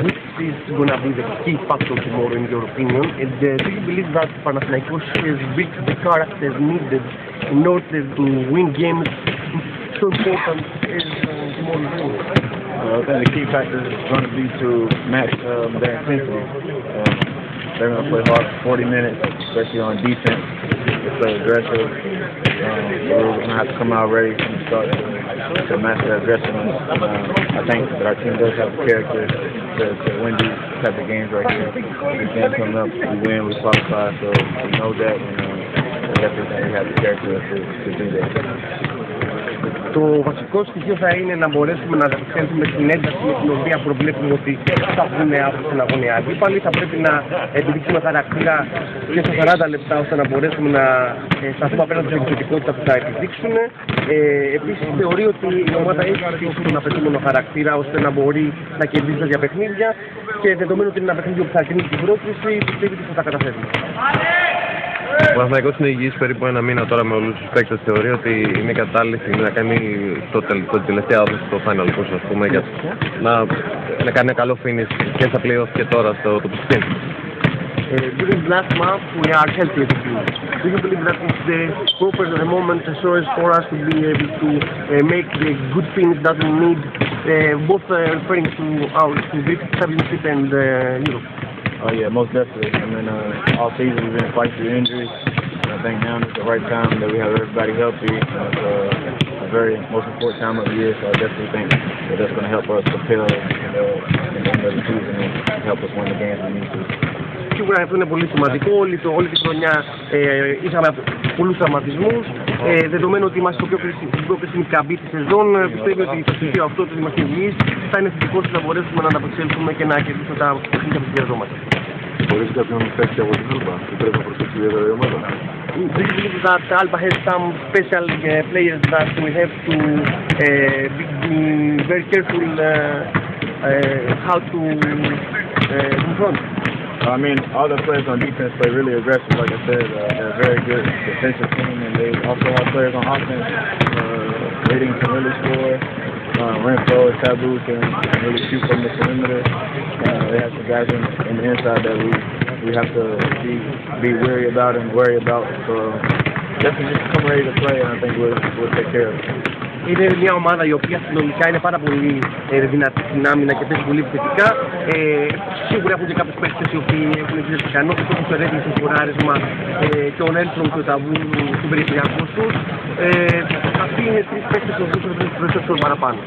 Which is going to be the key factor tomorrow, in your opinion? And uh, do you believe that Panathinaikos has built the character needed in order to win games so important as uh, tomorrow? Uh, I think the key factor is going to be to match um, their intensity. They're going to play hard for 40 minutes, especially on defense. They play aggressive. Um, we're going to have to come out ready from the start to, to match their aggressiveness. Um, I think that our team does have the character to, to win these type of games right here. These games coming up, we win, we qualify, so we know that, and um, definitely have the character to, to do that. Το βασικό στοιχείο θα είναι να μπορέσουμε να ανταπεξέλθουμε στην ένταση με την οποία προβλέπουμε ότι θα βγουν από την αγωνία αντίπαλοι. Θα πρέπει να επιδείξουμε χαρακτήρα και στα 40 λεπτά ώστε να μπορέσουμε να ε, σταθούμε απέναντι στην επιθετικότητα που θα επιδείξουν. Ε, Επίσης, θεωρεί ότι η ομάδα έχει στήσει τον απαιτούμενο χαρακτήρα ώστε να μπορεί να κερδίσει τέτοια παιχνίδια και δεδομένου ότι είναι ένα παιχνίδι που θα κρίνει την πρόκληση, πιστεύει ότι θα τα καταφέρει. Ο Παναθηναϊκός είναι υγιής περίπου ένα μήνα τώρα με όλους τους παίκτες. Θεωρεί ότι είναι κατάλληλη στιγμή να κάνει το, τελ, το τελευταία όδηση στο Final Four, ας πούμε, για να, να κάνει ένα καλό finish και στα playoff και τώρα στο το Πιστίν. Uh, during the last month, we are healthy as a team. Do you believe that it's the proper the moment so as for us to be able to uh, make the good things that we need, uh, both uh, referring to our to Greek championship and uh, Europe? Oh yeah, most definitely. I mean, uh, all season we've been fighting through injuries. And I think now is the right time that we have everybody healthy. And it's uh, a very most important time of the year, so I definitely think that that's going to help us propel uh, in the end of the season and help us win the games we need to. Σίγουρα αυτό είναι πολύ σημαντικό. Όλη, το, όλη τη χρονιά ε, είχαμε πολλούς τραυματισμούς. Ε, δεδομένου ότι είμαστε στο πιο κρίσιμο- στην πιο κρίσιμη καμπή της σεζόν, ε, πιστεύω ότι το στοιχείο αυτό ότι είμαστε υγιεί θα είναι θετικό ώστε να μπορέσουμε να ανταπεξέλθουμε και να κερδίσουμε τα παιχνίδια που χρειαζόμαστε. We من Do you believe that Alba has some special uh, players that we have to uh, be, be very careful uh, uh, how to uh, confront? I mean, all the players on defense play really aggressive. Like I said, uh, they're a very good defensive team, and they also have players on offense. Uh, waiting can really score. Uh, Renfro is taboo, can really shoot from the perimeter. Uh, they have some guys in, in the inside that we we have to be be wary about and worry about. So definitely just come ready to play, and I think we'll we'll take care of it. Είναι μια ομάδα η οποία συνολικά είναι πάρα πολύ ε, δυνατή στην άμυνα και παίζει πολύ επιθετικά. Ε, σίγουρα έχουν και κάποιους παίχτε οι οποίοι έχουν τις ικανότητες όπως το Ρέντινγκ στο σκοράρισμα ε, και ο Νέλσον και ο Ταβούρ στον περιφερειακό τους. Ε, αυτοί είναι τρεις παίχτε οι οποίοι πρέπει να προσέξουν παραπάνω.